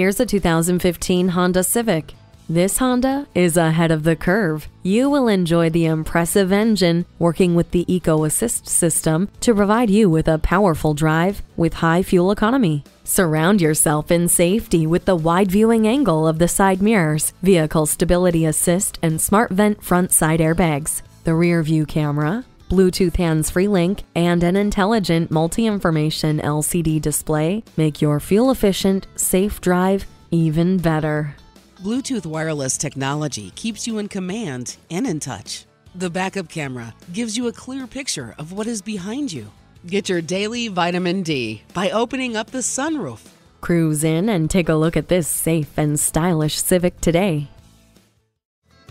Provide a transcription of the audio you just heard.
Here's a 2015 Honda Civic. This Honda is ahead of the curve. You will enjoy the impressive engine working with the Eco Assist system to provide you with a powerful drive with high fuel economy. Surround yourself in safety with the wide viewing angle of the side mirrors, vehicle stability assist, and smart vent front side airbags. The rear view camera, Bluetooth hands-free link, and an intelligent multi-information LCD display make your fuel-efficient, safe drive even better. Bluetooth wireless technology keeps you in command and in touch. The backup camera gives you a clear picture of what is behind you. Get your daily vitamin D by opening up the sunroof. Cruise in and take a look at this safe and stylish Civic today.